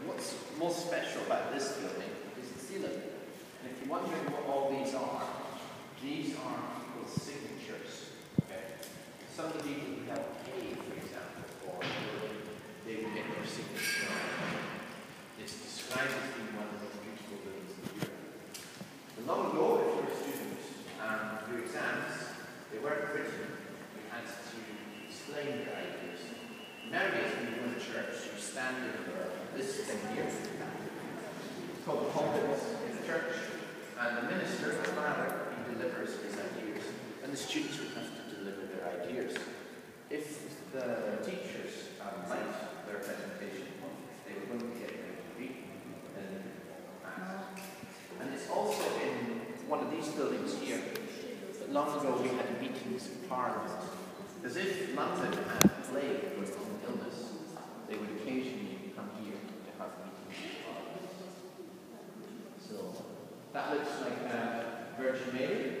And what's most special about this building is the ceiling. And if you're wondering what all these are, these are people's signatures. Okay? Some of the people who helped pay, for example, for they would get their signature. It's described as being one of the most beautiful buildings in Europe. And long ago, if you were a student and your exams, they weren't written, you had to explain your ideas. Nowadays, when you go to church, you stand in the, this thing here. It's called the pulpit in the church. And the minister, the father, he delivers his ideas. And the students would have to deliver their ideas. If the teachers um, liked their presentation, they to get read and And it's also in one of these buildings here. that Long ago, we had meetings in Parliament. As if London had a plague or some illness, they would occasionally come here to have meetings in Parliament. Looks like uh, Virgin Mary.